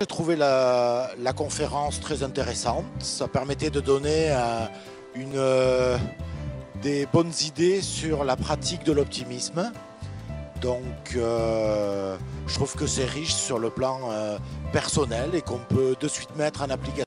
J'ai trouvé la, conférence très intéressante. Ça permettait de donner euh, euh, des bonnes idées sur la pratique de l'optimisme. Donc, euh, je trouve que c'est riche sur le plan personnel et qu'on peut de suite mettre en application.